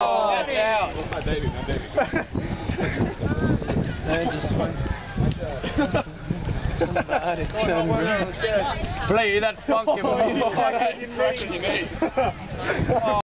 Watch out. My baby, my baby. They just Play that funky Oh, music. you you, mate.